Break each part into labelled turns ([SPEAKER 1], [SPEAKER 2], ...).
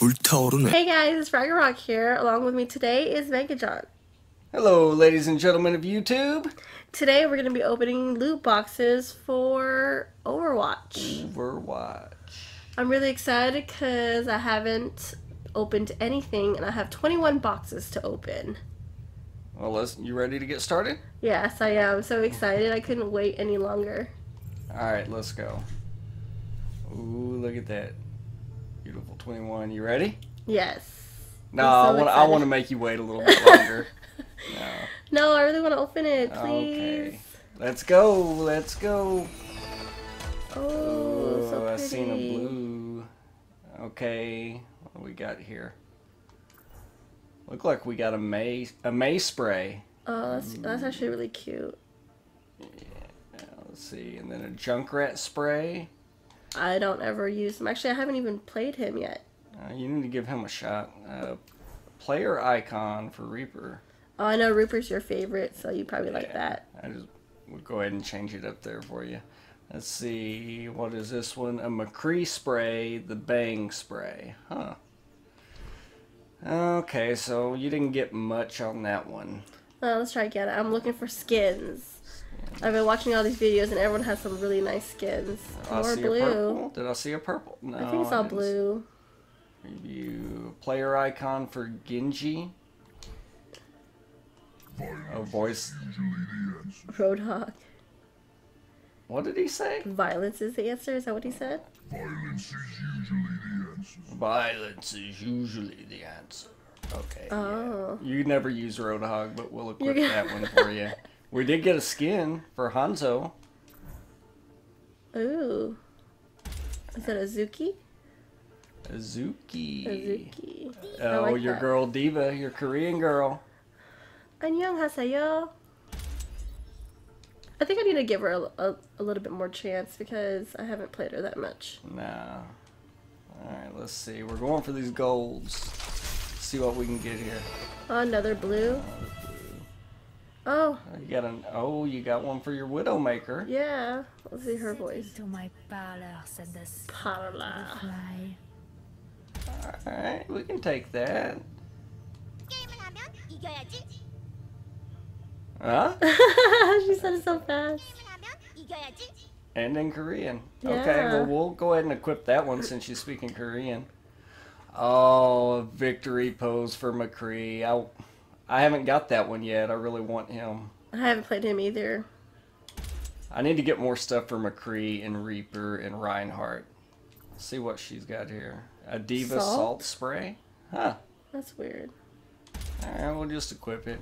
[SPEAKER 1] Hey guys, it's FragirlRoc here. Along with me today is Mega John.
[SPEAKER 2] Hello, ladies and gentlemen of YouTube.
[SPEAKER 1] Today we're going to be opening loot boxes for Overwatch.
[SPEAKER 2] Overwatch.
[SPEAKER 1] I'm really excited because I haven't opened anything and I have 21 boxes to open.
[SPEAKER 2] Well, listen, you ready to get started?
[SPEAKER 1] Yes, I am. So excited. I couldn't wait any longer.
[SPEAKER 2] All right, let's go. Ooh, look at that. Beautiful 21. You ready?
[SPEAKER 1] Yes.
[SPEAKER 2] No,
[SPEAKER 1] I'm
[SPEAKER 2] I
[SPEAKER 1] so
[SPEAKER 2] want I want to make you wait a little bit longer. no.
[SPEAKER 1] No, I really want to open it, please.
[SPEAKER 2] Okay. Let's go. Let's go.
[SPEAKER 1] Oh, so
[SPEAKER 2] Ooh, I seen a blue. Okay, what do we got here? Look like we got a Mei a Mei spray.
[SPEAKER 1] Oh, that's, that's actually really cute.
[SPEAKER 2] Now, let's see, and then a Junkrat spray.
[SPEAKER 1] I don't ever use him. Actually, I haven't even played him yet.
[SPEAKER 2] Uh, you need to give him a shot. Uh, player icon for Reaper.
[SPEAKER 1] Oh, I know Reaper's your favorite, so you probably like that.
[SPEAKER 2] I just would go ahead and change it up there for you. Let's see, what is this one? A McCree spray, the Bang spray. Huh. Okay, so you didn't get much on that one.
[SPEAKER 1] Uh, let's try again. I'm looking for skins. I've been watching all these videos, and everyone has some really nice skins.
[SPEAKER 2] Did I
[SPEAKER 1] More blue.
[SPEAKER 2] a? Did I see a purple? No.
[SPEAKER 1] I think it's all
[SPEAKER 2] didn't
[SPEAKER 1] blue.
[SPEAKER 2] see- Review player icon for Genji. Oh, voice.
[SPEAKER 1] Roadhog.
[SPEAKER 2] What did he say?
[SPEAKER 1] Violence is the answer. Is that what he said?
[SPEAKER 3] Violence is usually the answer.
[SPEAKER 2] Violence is usually the answer. Okay. yeah.
[SPEAKER 1] Oh.
[SPEAKER 2] You never use Roadhog, but we'll equip that one for you. We did get a skin for Hanzo.
[SPEAKER 1] Ooh. Is that Azuki?
[SPEAKER 2] Azuki.
[SPEAKER 1] Azuki.
[SPEAKER 2] Oh,
[SPEAKER 1] like
[SPEAKER 2] your
[SPEAKER 1] that.
[SPEAKER 2] girl D.Va, your Korean girl.
[SPEAKER 1] Annyeong haseyo. I think I need to give her a, a, a, little bit more chance because I haven't played her that much.
[SPEAKER 2] Nah. Alright, let's see. We're going for these golds. Let's see what we can get here.
[SPEAKER 1] Another blue. Uh,
[SPEAKER 2] Oh. You got an oh, you got one for your widowmaker.
[SPEAKER 1] Yeah. Let's see her voice.
[SPEAKER 4] To my parlor, said the parlor.
[SPEAKER 2] Alright, we can take that. Huh?
[SPEAKER 1] she said it so fast.
[SPEAKER 2] And in Korean.
[SPEAKER 1] Yeah.
[SPEAKER 2] Okay, well we'll go ahead and equip that one since she's speaking Korean. Oh, victory pose for McCree. I I haven't got that one yet. I really want him.
[SPEAKER 1] I haven't played him either.
[SPEAKER 2] I need to get more stuff for McCree and Reaper and Reinhardt. Let's see what she's got here. A D.Va
[SPEAKER 1] Salt?
[SPEAKER 2] salt, spray? Huh.
[SPEAKER 1] That's weird.
[SPEAKER 2] Alright, we'll just equip it.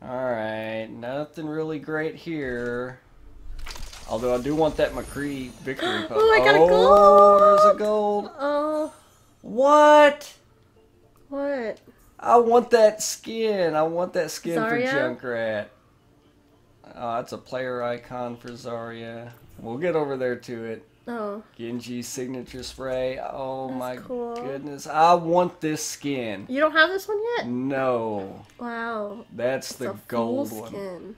[SPEAKER 2] Alright, nothing really great here. Although I do want that McCree victory.
[SPEAKER 1] Oh, I got a
[SPEAKER 2] oh,
[SPEAKER 1] gold!
[SPEAKER 2] there's a gold.
[SPEAKER 1] Oh,
[SPEAKER 2] What?
[SPEAKER 1] what?
[SPEAKER 2] I want that skin. I want that skin
[SPEAKER 1] Zarya?
[SPEAKER 2] for Junkrat. Oh, that's a player icon for Zarya. We'll get over there to it.
[SPEAKER 1] Oh,
[SPEAKER 2] Genji signature spray. Oh
[SPEAKER 1] That's
[SPEAKER 2] my
[SPEAKER 1] cool.
[SPEAKER 2] goodness. I want this skin.
[SPEAKER 1] you don't have this one yet?
[SPEAKER 2] No.
[SPEAKER 1] Wow.
[SPEAKER 2] That's
[SPEAKER 1] It's
[SPEAKER 2] the gold one.
[SPEAKER 1] skin.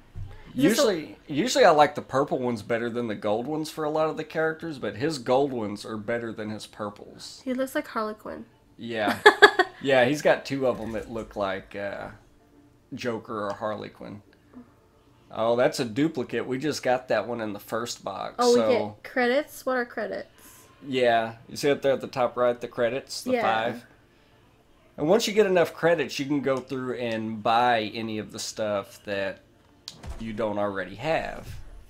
[SPEAKER 2] Usually, usually I like the purple ones better than the gold ones for a lot of the characters, but his gold ones are better than his purples.
[SPEAKER 1] He looks like Harlequin.
[SPEAKER 2] Yeah, yeah, he's got two of them that look like uh, Joker or Harley Quinn. Oh, that's a duplicate. We just got that one in the first box.
[SPEAKER 1] Oh,
[SPEAKER 2] so
[SPEAKER 1] we get credits? What are credits?
[SPEAKER 2] yeah, you see up there at the top right, the credits, the
[SPEAKER 1] Yeah.
[SPEAKER 2] five. And once you get enough credits, you can go through and buy any of the stuff that you don't already have.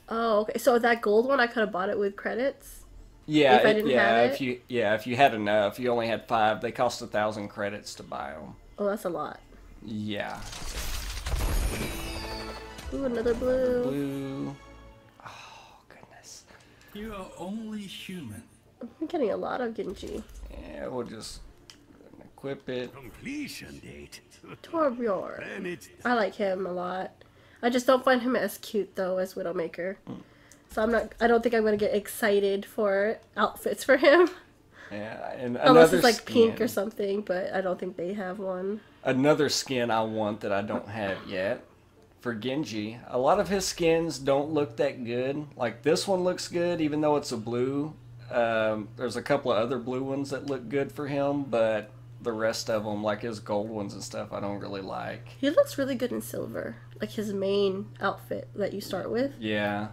[SPEAKER 1] Oh, okay. So that gold one, I could have bought it with credits.
[SPEAKER 2] Yeah,
[SPEAKER 1] If I
[SPEAKER 2] it-
[SPEAKER 1] didn't
[SPEAKER 2] yeah.
[SPEAKER 1] have
[SPEAKER 2] If you yeah, if you had enough, you only had five. They cost a thousand credits to buy them.
[SPEAKER 1] Oh, that's a lot.
[SPEAKER 2] Yeah,
[SPEAKER 1] Ooh, another blue.
[SPEAKER 2] blue. Oh goodness.
[SPEAKER 5] You are only human.
[SPEAKER 1] I'm getting a lot of Genji.
[SPEAKER 2] Yeah, we'll just equip it.
[SPEAKER 3] Completion date.
[SPEAKER 1] Torbjorn. I like him a lot. I just don't find him as cute though as Widowmaker. Hmm. So I'm not. I don't think I'm gonna get excited for outfits for him
[SPEAKER 2] Yeah, and
[SPEAKER 1] unless it's like pink or something. But I don't think they have one.
[SPEAKER 2] Another skin I want that I don't have yet for Genji. A lot of his skins don't look that good. Like this one looks good, even though it's a blue. Um, there's a couple of other blue ones that look good for him, but the rest of them, like his gold ones and stuff, I don't really like.
[SPEAKER 1] He looks really good in silver. Like his main outfit that you start with.
[SPEAKER 2] Yeah,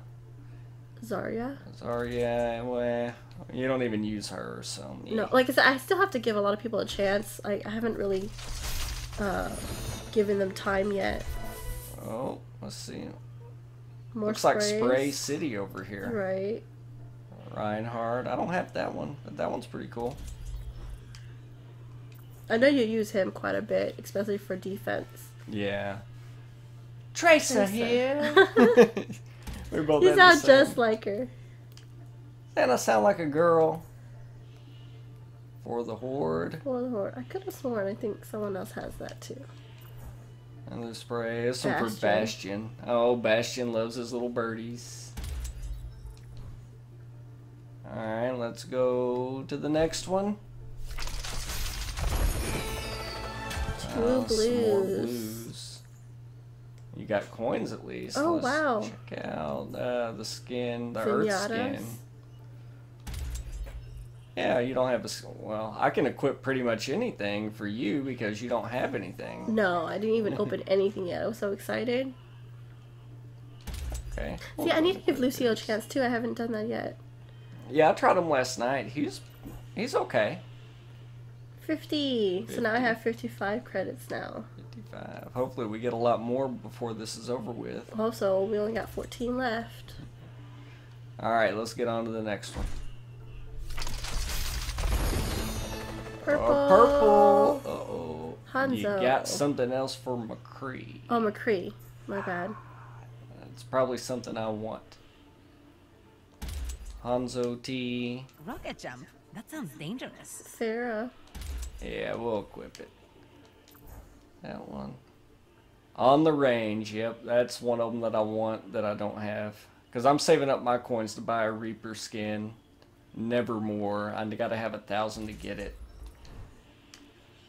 [SPEAKER 1] Zarya.
[SPEAKER 2] Zarya, well, you don't even use her, so.
[SPEAKER 1] No, like I said, I still have to give a lot of people a chance. I, I haven't really uh, given them time yet.
[SPEAKER 2] Oh, let's see.
[SPEAKER 1] More
[SPEAKER 2] Looks like. Spray City over here.
[SPEAKER 1] Right.
[SPEAKER 2] Reinhardt. I don't have that one, but that one's pretty cool.
[SPEAKER 1] I know you use him quite a bit, especially for defense.
[SPEAKER 2] Yeah. Tracer
[SPEAKER 1] Tracer.
[SPEAKER 2] here. we both the
[SPEAKER 1] sounds just like her.
[SPEAKER 2] And I sound like a girl. For the Horde.
[SPEAKER 1] For the Horde. I could have sworn I think someone else has that too.
[SPEAKER 2] Another spray. This one for
[SPEAKER 1] Bastion.
[SPEAKER 2] Oh, Bastion loves his little birdies. Alright, let's go to the next one.
[SPEAKER 1] Two
[SPEAKER 2] Oh,
[SPEAKER 1] blues.
[SPEAKER 2] You got coins at least.
[SPEAKER 1] Oh,
[SPEAKER 2] Let's
[SPEAKER 1] wow.
[SPEAKER 2] Check out uh, the skin, the earth skin. Yeah, you don't have a Well, I can equip pretty much anything for you because you don't have anything.
[SPEAKER 1] No, I didn't even open anything yet. I was so excited.
[SPEAKER 2] Okay.
[SPEAKER 1] See, I need to give Lucio a chance too. I haven't done that yet.
[SPEAKER 2] Yeah, I tried him last night. He's he's okay.
[SPEAKER 1] 50. So now I have 55 credits now.
[SPEAKER 2] 55. Hopefully, we get a lot more before this is over with.
[SPEAKER 1] Also, we only got 14 left.
[SPEAKER 2] All right, let's get on to the next one.
[SPEAKER 1] Purple.
[SPEAKER 2] Oh, purple. Uh oh. You got something else for McCree.
[SPEAKER 1] Oh, McCree. My bad.
[SPEAKER 2] It's probably something I want. Hanzo T.
[SPEAKER 6] Rocket jump? That sounds dangerous.
[SPEAKER 1] Pharah.
[SPEAKER 2] Yeah, we'll equip it. That one. On the range, yep, that's one of them that I want that I don't have. Because I'm saving up my coins to buy a Reaper skin. Nevermore. I gotta have a thousand to get it.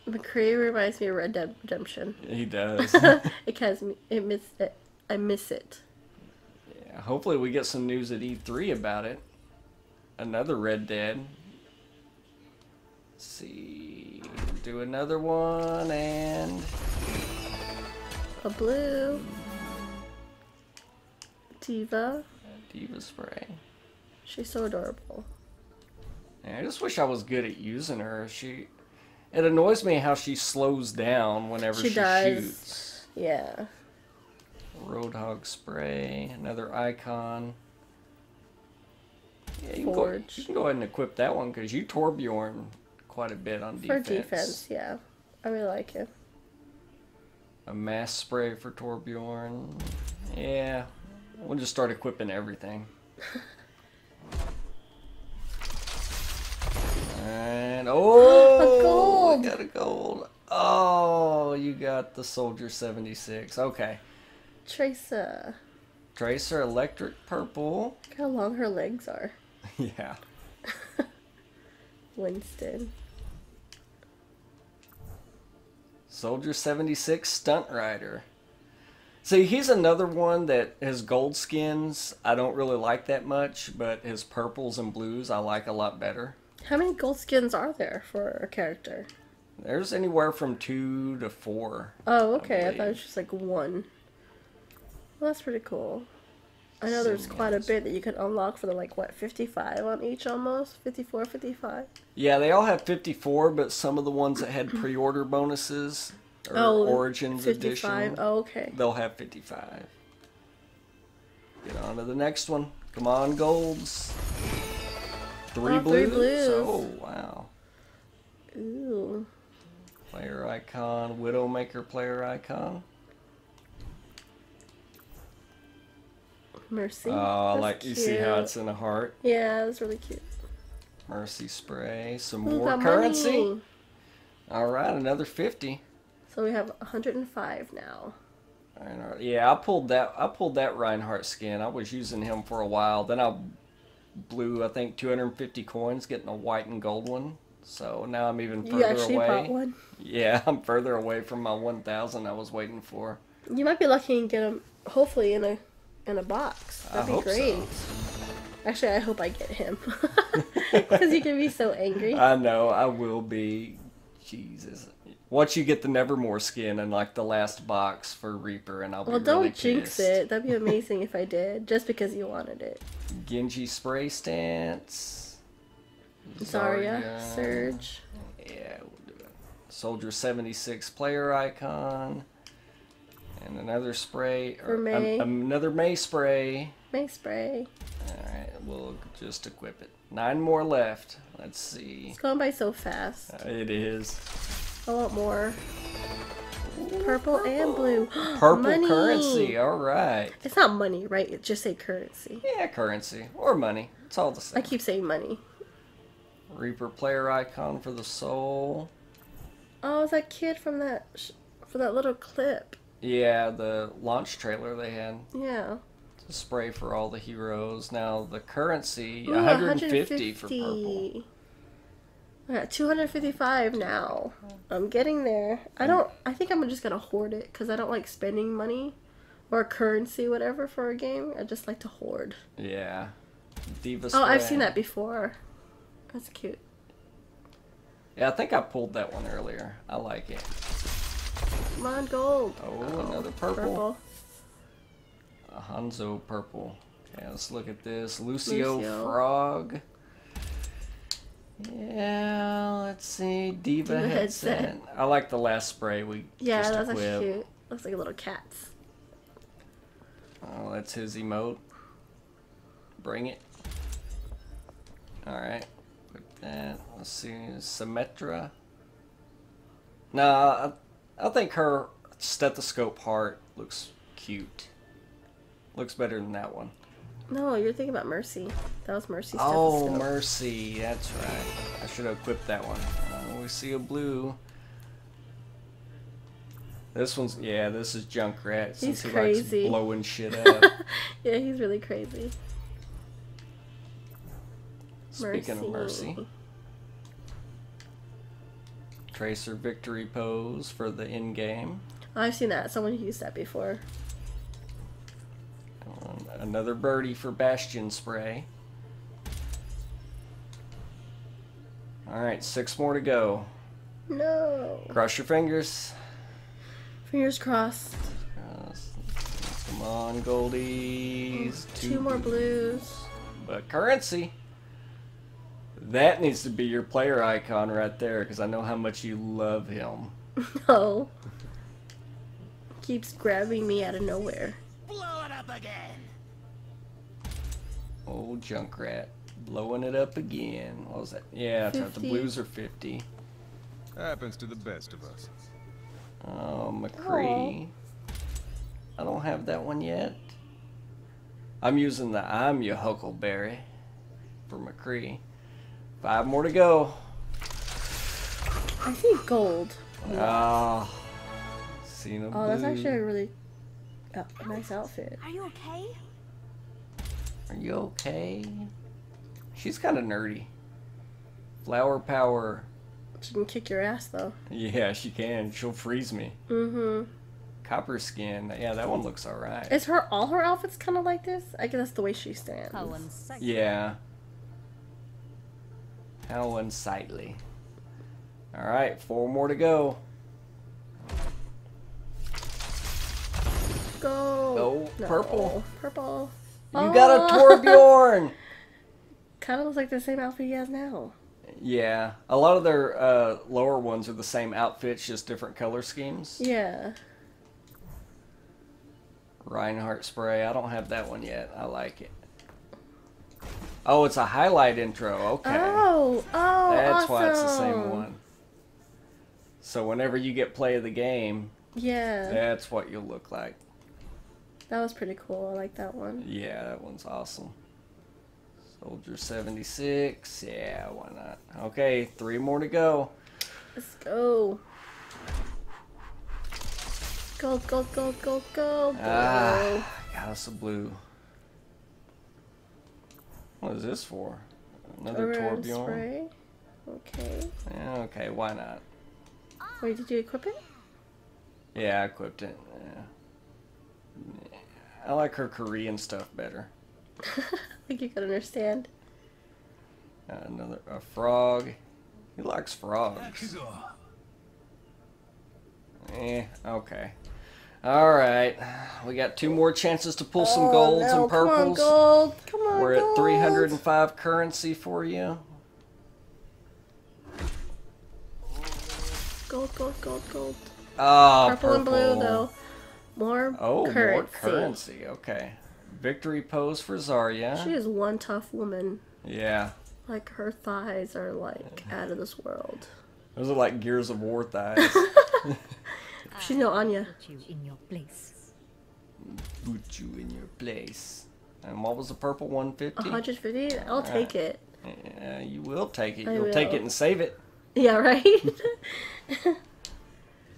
[SPEAKER 1] McCree reminds me of Red Dead Redemption.
[SPEAKER 2] He does.
[SPEAKER 1] it has me. It miss it. I miss it.
[SPEAKER 2] yeah, hopefully we get some news at E3 about it. Another Red Dead. Let's see. Do another one and
[SPEAKER 1] A blue. D.Va.
[SPEAKER 2] D.Va Spray.
[SPEAKER 1] She's so adorable.
[SPEAKER 2] Yeah, I just wish I was good at using her. She, it annoys me how she slows down whenever
[SPEAKER 1] She
[SPEAKER 2] she,
[SPEAKER 1] does.
[SPEAKER 2] shoots.
[SPEAKER 1] Yeah.
[SPEAKER 2] Roadhog spray, another icon. Yeah, you can, go, you can go ahead and equip that one because you Torbjorn quite a bit on defense.
[SPEAKER 1] For
[SPEAKER 2] defense.
[SPEAKER 1] defense, yeah. I really like it.
[SPEAKER 2] A mass spray for Torbjorn. Yeah, we'll just start equipping everything. and oh,
[SPEAKER 1] gold.
[SPEAKER 2] we got a gold. Oh, you got the Soldier 76. Okay.
[SPEAKER 1] Tracer.
[SPEAKER 2] Tracer electric purple.
[SPEAKER 1] Look how long her legs are.
[SPEAKER 2] Yeah.
[SPEAKER 1] Winston.
[SPEAKER 2] Soldier 76 Stunt Rider. See, he's another one that his gold skins I don't really like that much, but his purples and blues I like a lot better.
[SPEAKER 1] How many gold skins are there for a character?
[SPEAKER 2] There's anywhere from two to four.
[SPEAKER 1] Oh, okay. I, thought it was just like one. Well, that's pretty cool. I know there's quite a bit that you can unlock for the like what 55 on each almost 54 55
[SPEAKER 2] Yeah, they all have 54, but some of the ones that had pre-order bonuses or
[SPEAKER 1] oh
[SPEAKER 2] Origins
[SPEAKER 1] 55
[SPEAKER 2] edition,
[SPEAKER 1] oh, okay
[SPEAKER 2] they'll have 55. Get on to the next one. Come on, golds. Three
[SPEAKER 1] Oh,
[SPEAKER 2] blues.
[SPEAKER 1] three blues.
[SPEAKER 2] Oh, wow.
[SPEAKER 1] ooh
[SPEAKER 2] Player icon, Widowmaker player icon.
[SPEAKER 1] Mercy
[SPEAKER 2] Oh, I
[SPEAKER 1] That's
[SPEAKER 2] like you see how it's in a heart.
[SPEAKER 1] yeah that's really cute
[SPEAKER 2] Mercy spray, some
[SPEAKER 1] Ooh,
[SPEAKER 2] more currency.
[SPEAKER 1] money.
[SPEAKER 2] All right, another 50.
[SPEAKER 1] so we have 105 now
[SPEAKER 2] Reinhardt. Yeah, I pulled that. I pulled that Reinhardt skin. I was using him for a while. Then I blew, I think, 250 coins getting a white and gold one. So now I'm even
[SPEAKER 1] you
[SPEAKER 2] further
[SPEAKER 1] actually
[SPEAKER 2] away.
[SPEAKER 1] bought one
[SPEAKER 2] Yeah, I'm further away from my 1,000 I was waiting for.
[SPEAKER 1] you might be lucky and get them hopefully in a in a box that'd be
[SPEAKER 2] hope so.
[SPEAKER 1] great Actually, I hope I get him. Because you can be so angry.
[SPEAKER 2] I know, I will be. Jesus. Once you get the Nevermore skin and like the last box for Reaper, and I'll
[SPEAKER 1] well,
[SPEAKER 2] be
[SPEAKER 1] don't
[SPEAKER 2] really
[SPEAKER 1] jinx it. That'd be amazing if I did, just because you wanted it.
[SPEAKER 2] Genji spray stance.
[SPEAKER 1] Zarya, Surge.
[SPEAKER 2] Yeah, we'll do it. Soldier 76 player icon. And another spray. Or
[SPEAKER 1] Mei.
[SPEAKER 2] another Mei spray.
[SPEAKER 1] Mei spray.
[SPEAKER 2] Alright, we'll just equip it. Nine more left. Let's see.
[SPEAKER 1] It's going by so fast.
[SPEAKER 2] Uh, it is.
[SPEAKER 1] I want more. Purple and blue.
[SPEAKER 2] Purple currency, alright.
[SPEAKER 1] It's not money, right? It just say currency.
[SPEAKER 2] Yeah, currency. Or money. It's all the same.
[SPEAKER 1] I keep saying money.
[SPEAKER 2] Reaper player icon for the soul.
[SPEAKER 1] Oh, it's that kid from that sh- for that little clip.
[SPEAKER 2] Yeah, the launch trailer they had.
[SPEAKER 1] Yeah.
[SPEAKER 2] to spray for all the heroes. Now the currency,
[SPEAKER 1] Ooh,
[SPEAKER 2] 150 for purple.
[SPEAKER 1] 150. I got 255 now. I'm getting there. I don't. I think I'm just gonna hoard it because I don't like spending money or currency, whatever, for a game. I just like to hoard.
[SPEAKER 2] Yeah. D.Va
[SPEAKER 1] Oh, I've seen that before. That's cute.
[SPEAKER 2] Yeah, I think I pulled that one earlier. I like it.
[SPEAKER 1] Come on, gold.
[SPEAKER 2] Oh, another purple.
[SPEAKER 1] Purple.
[SPEAKER 2] A Hanzo purple. Okay, let's look at this. Lucio,
[SPEAKER 1] Lucio.
[SPEAKER 2] Frog. Yeah, let's see. D.Va,
[SPEAKER 1] D.Va
[SPEAKER 2] headset.
[SPEAKER 1] headset.
[SPEAKER 2] I like the last spray we
[SPEAKER 1] Yeah,
[SPEAKER 2] just
[SPEAKER 1] that's
[SPEAKER 2] equipped.
[SPEAKER 1] actually cute. Looks like a little cats.
[SPEAKER 2] Oh, that's his emote. Bring it. Alright. Put that. Let's see. Symmetra. No, I, think her stethoscope heart looks cute. Looks better than that one.
[SPEAKER 1] No, you're thinking about Mercy. That was Mercy.
[SPEAKER 2] Oh. Mercy. That's right. I should have equipped that one. Oh, we see a blue. This one's, yeah, this is Junkrat. Since
[SPEAKER 1] He's
[SPEAKER 2] he likes
[SPEAKER 1] crazy.
[SPEAKER 2] blowing shit up.
[SPEAKER 1] yeah, he's really crazy.
[SPEAKER 2] Speaking of mercy. Tracer victory pose for the in game.
[SPEAKER 1] I've seen that. Someone used that before.
[SPEAKER 2] Um, Another birdie for Bastion spray. Alright, six more to go.
[SPEAKER 1] No.
[SPEAKER 2] Cross your fingers.
[SPEAKER 1] Fingers crossed.
[SPEAKER 2] Cross. Come on, goldies.
[SPEAKER 1] Two more blues.
[SPEAKER 2] But currency. That needs to be your player icon right there because I know how much you love him.
[SPEAKER 1] No. Keeps grabbing me out of nowhere.
[SPEAKER 3] Blow it up again.
[SPEAKER 2] Old Junkrat. Blowing it up again. What was that? Yeah, that's right. The blues are 50.
[SPEAKER 7] Happens to the best of us.
[SPEAKER 2] Oh, McCree. I don't have that one yet. I'm using the I'm your Huckleberry for McCree. Five more to go.
[SPEAKER 1] I see gold.
[SPEAKER 2] Ah, Cena
[SPEAKER 1] Oh, that's
[SPEAKER 2] Blue.
[SPEAKER 1] actually a really uh, nice outfit.
[SPEAKER 8] Are you okay?
[SPEAKER 2] Are you okay? She's kind of nerdy. Flower power.
[SPEAKER 1] She can kick your ass though.
[SPEAKER 2] Yeah, she can. She'll freeze me.
[SPEAKER 1] Mm-hmm.
[SPEAKER 2] Copper skin. Yeah, that one looks alright.
[SPEAKER 1] Is her all her outfits kind of like this? I guess that's the way she stands.
[SPEAKER 2] Yeah. How unsightly. Alright, four more to go.
[SPEAKER 1] Go.
[SPEAKER 2] No, purple.
[SPEAKER 1] Purple.
[SPEAKER 2] You got a Torbjorn!
[SPEAKER 1] Kind of looks like the same outfit he has now.
[SPEAKER 2] yeah, a lot of their uh, lower ones are the same outfits, just different color schemes.
[SPEAKER 1] Yeah.
[SPEAKER 2] Reinhardt spray. I don't have that one yet. I like it. Oh, it's a highlight intro. Okay.
[SPEAKER 1] Oh, oh,
[SPEAKER 2] That's
[SPEAKER 1] awesome.
[SPEAKER 2] why it's the same one. So whenever you get play of the game,
[SPEAKER 1] Yeah,
[SPEAKER 2] that's what you'll look like.
[SPEAKER 1] that was pretty cool. I like that one.
[SPEAKER 2] Yeah, that one's awesome. Soldier 76. Yeah, why not? Okay, three more to go.
[SPEAKER 1] Let's go. Gold, gold, gold, gold, gold.
[SPEAKER 2] Ah, got us a blue. What is this for? Another
[SPEAKER 1] Around
[SPEAKER 2] Torbjorn?
[SPEAKER 1] spray. Okay.
[SPEAKER 2] Yeah, okay, why not?
[SPEAKER 1] Wait, did you equip it?
[SPEAKER 2] Yeah, I equipped it. Yeah. I like her Korean stuff better.
[SPEAKER 1] I think you can understand.
[SPEAKER 2] Another a frog. He likes frogs. Eh, okay. All right, we got two more chances to pull some
[SPEAKER 1] Oh,
[SPEAKER 2] golds
[SPEAKER 1] no,
[SPEAKER 2] and
[SPEAKER 1] Come on,
[SPEAKER 2] purples.
[SPEAKER 1] gold. Come on,
[SPEAKER 2] We're at 305 currency for you.
[SPEAKER 1] Gold, gold, gold, gold.
[SPEAKER 2] Oh,
[SPEAKER 1] Purple, and blue, though. More
[SPEAKER 2] Oh,
[SPEAKER 1] currency.
[SPEAKER 2] more currency. Okay. Victory pose for Zarya.
[SPEAKER 1] She is one tough woman.
[SPEAKER 2] Yeah.
[SPEAKER 1] Like, her thighs are, like, out of this world.
[SPEAKER 2] Those are like Gears of War thighs.
[SPEAKER 1] She's no Anya.
[SPEAKER 4] Put you in your place.
[SPEAKER 2] Put you in your place. And what was the purple 150?
[SPEAKER 1] 150? I'll uh, take it.
[SPEAKER 2] Yeah, you will take it.
[SPEAKER 1] I
[SPEAKER 2] You'll take it and save it.
[SPEAKER 1] Yeah, right?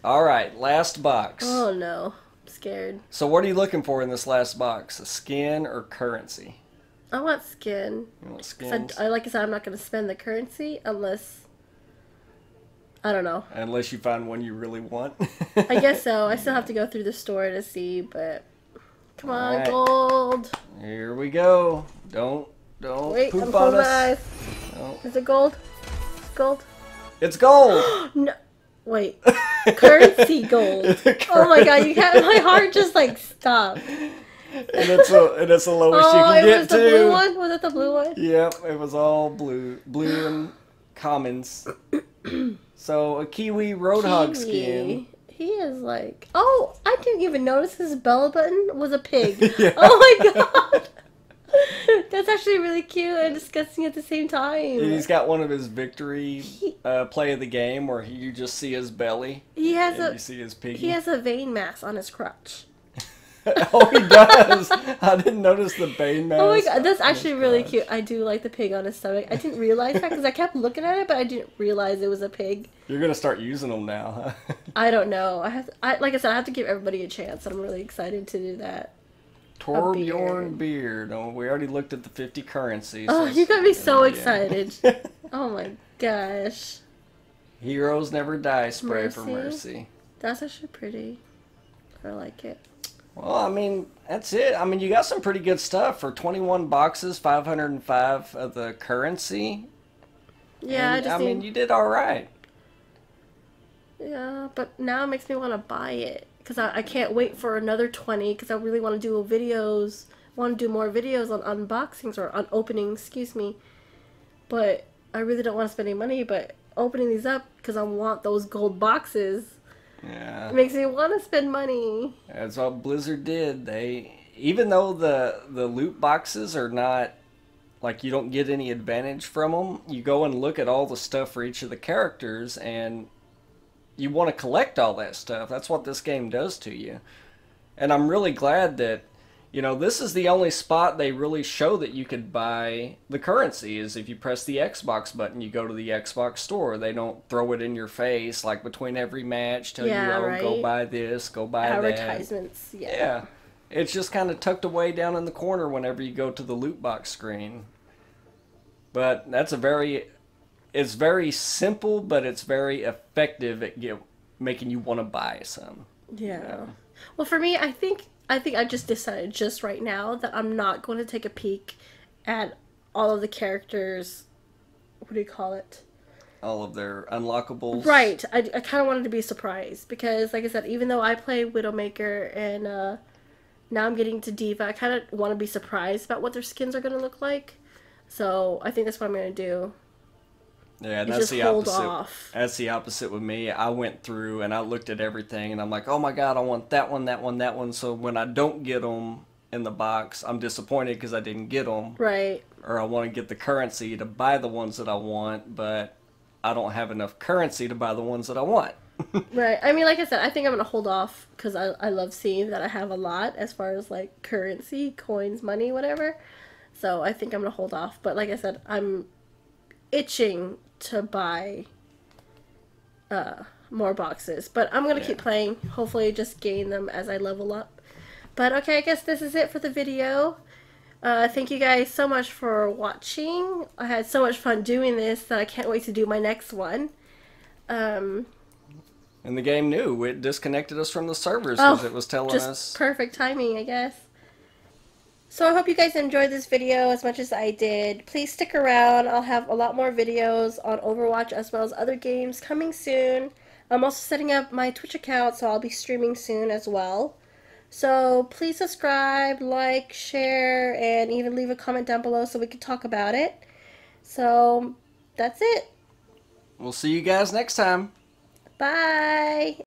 [SPEAKER 2] All right, last box.
[SPEAKER 1] oh, no. I'm scared.
[SPEAKER 2] So what are you looking for in this last box? A skin or currency?
[SPEAKER 1] I want skin.
[SPEAKER 2] You want
[SPEAKER 1] 'Cause
[SPEAKER 2] skins?
[SPEAKER 1] I, I, like I said, I'm not going to spend the currency unless... I don't know.
[SPEAKER 2] Unless you find one you really want.
[SPEAKER 1] I guess so. I still have to go through the store to see, but... Come on,
[SPEAKER 2] Alright.
[SPEAKER 1] gold.
[SPEAKER 2] Here we go. Don't don't
[SPEAKER 1] Wait,
[SPEAKER 2] poop
[SPEAKER 1] I'm
[SPEAKER 2] on us.
[SPEAKER 1] eyes.
[SPEAKER 2] No.
[SPEAKER 1] Is it gold? It's gold?
[SPEAKER 2] It's gold.
[SPEAKER 1] No. Wait. Currency gold. Oh my god, you can't. My heart just like stopped.
[SPEAKER 2] and it's a and it's the lowest you
[SPEAKER 1] Oh,
[SPEAKER 2] can
[SPEAKER 1] it
[SPEAKER 2] get
[SPEAKER 1] was the blue one? Was it the blue one?
[SPEAKER 2] Yep, it was all blue, blue and commons. so a kiwi roadhog skin.
[SPEAKER 1] He is like. Oh, I didn't even notice his belly button was a pig.
[SPEAKER 2] Yeah.
[SPEAKER 1] Oh my god. That's actually really cute and disgusting at the same time.
[SPEAKER 2] And he's got one of his victory uh, play of the game where he, you just see his belly
[SPEAKER 1] He has a
[SPEAKER 2] you see his piggy.
[SPEAKER 1] he has a vein mass on his crotch.
[SPEAKER 2] oh, he does. I didn't notice the bane mask.
[SPEAKER 1] Oh my god, that's actually really
[SPEAKER 2] crotch.
[SPEAKER 1] cute. I do like the pig on his stomach. I didn't realize that because I kept looking at it, but I didn't realize it was a pig.
[SPEAKER 2] You're gonna start using them now, huh?
[SPEAKER 1] I don't know. I have, I like I said, I have to give everybody a chance, and I'm really excited to do that.
[SPEAKER 2] Torbjorn beard. Oh, we already looked at the 50 currencies.
[SPEAKER 1] Oh, you got me so
[SPEAKER 2] yeah.
[SPEAKER 1] excited. oh my gosh,
[SPEAKER 2] Heroes never die. Spray for
[SPEAKER 1] Mercy.
[SPEAKER 2] mercy.
[SPEAKER 1] that's actually pretty. I like it.
[SPEAKER 2] Well, I mean, that's it. I mean, you got some pretty good stuff for 21 boxes, 505 of the currency.
[SPEAKER 1] Yeah, I
[SPEAKER 2] And,
[SPEAKER 1] just
[SPEAKER 2] I mean, you did all right.
[SPEAKER 1] yeah, but now it makes me want to buy it because I, I can't wait for another twenty because I really want to do videos. Want to do more videos on unboxings or on openings, excuse me. But I really don't want to spend any money. But opening these up because I want those gold boxes
[SPEAKER 2] Yeah.
[SPEAKER 1] it makes me want to spend money.
[SPEAKER 2] That's what Blizzard did. They even though the the loot boxes are not like you don't get any advantage from them, you go and look at all the stuff for each of the characters and you want to collect all that stuff. That's what this game does to you. And I'm really glad that you know, this is the only spot they really show that you could buy the currency is if you press the Xbox button, you go to the Xbox store. They don't throw it in your face like between every match, tell
[SPEAKER 1] Yeah,
[SPEAKER 2] you, oh, go buy this, go buy that.
[SPEAKER 1] Advertisements, yeah.
[SPEAKER 2] Yeah. It's just kind of tucked away down in the corner whenever you go to the loot box screen. But that's a very it's very simple, but it's very effective at get, making you want to buy some.
[SPEAKER 1] Yeah. Well, for me, I think I think I just decided just right now that I'm not going to take a peek at all of the characters. What do you call it?
[SPEAKER 2] All of their unlockables.
[SPEAKER 1] Right. I, I kind of wanted to be surprised because, like I said, even though I play Widowmaker and uh, now I'm getting to D.Va, I kind of want to be surprised about what their skins are going to look like. So I think that's what I'm going to do.
[SPEAKER 2] Yeah, that's
[SPEAKER 1] just
[SPEAKER 2] the
[SPEAKER 1] hold
[SPEAKER 2] opposite.
[SPEAKER 1] off.
[SPEAKER 2] That's the opposite with me. I went through and I looked at everything and I'm like, "Oh my god, I want that one, that one, that one." So when I don't get them in the box, I'm disappointed because I didn't get them.
[SPEAKER 1] Right.
[SPEAKER 2] or I want to get the currency to buy the ones that I want, but I don't have enough currency to buy the ones that I want.
[SPEAKER 1] Right. I mean, like I said, I think I'm gonna hold off because I I love seeing that I have a lot as far as like currency, coins, money, whatever. So I think I'm gonna hold off. But like I said, I'm itching to buy uh more boxes. But I'm gonna keep playing. Hopefully, just gain them as I level up. But okay, I guess this is it for the video. Uh, thank you guys so much for watching. I had so much fun doing this that I can't wait to do my next one. Um,
[SPEAKER 2] And the game knew it disconnected us from the servers because
[SPEAKER 1] Oh,
[SPEAKER 2] it was telling
[SPEAKER 1] just
[SPEAKER 2] us.
[SPEAKER 1] perfect timing, I guess. So I hope you guys enjoyed this video as much as I did. Please stick around. I'll have a lot more videos on Overwatch as well as other games coming soon. I'm also setting up my Twitch account, so I'll be streaming soon as well. So please subscribe, like, share, and even leave a comment down below so we can talk about it. So that's it.
[SPEAKER 2] We'll see you guys next time.
[SPEAKER 1] Bye.